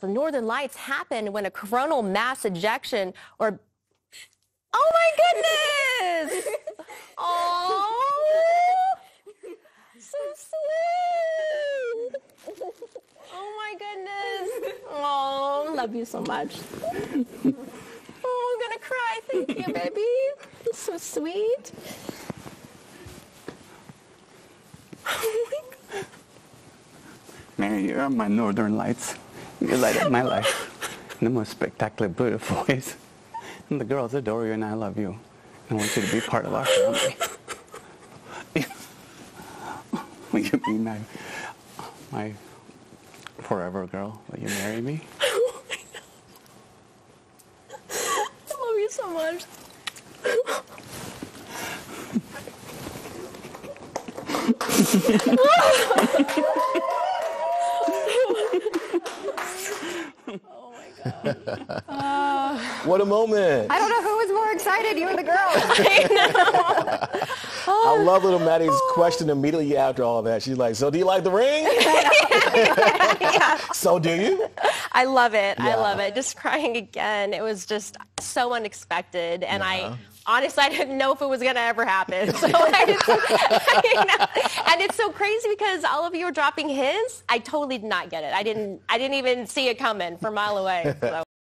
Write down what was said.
The northern lights happen when a coronal mass ejection or Oh my goodness! Oh, so sweet. Oh my goodness. Oh, love you so much. Oh, I'm gonna cry. Thank you, baby. It's So sweet. Oh my God. Mary, you're my northern lights. You light up my life in the most spectacular, beautiful ways. And the girls adore you, and I love you. I want you to be part of our family. Will you be my, my forever girl? Will you marry me? I love you so much. oh Oh my god. Uh, what a moment. I don't know who was more excited, you or the girls. I know. I love little Maddie's question immediately after all of that. She's like, so do you like the ring? So do you? I love it. I love it. Just crying again. It was just so unexpected, and Yeah. I honestly I didn't know if it was gonna ever happen. So I just, you know, and it's so crazy because all of you were dropping hints. I totally did not get it. I didn't. I didn't even see it coming from a mile away. So.